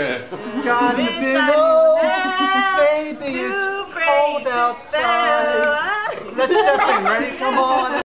Okay. Got to be baby, it's cold outside. Let's step in, ready? Come on.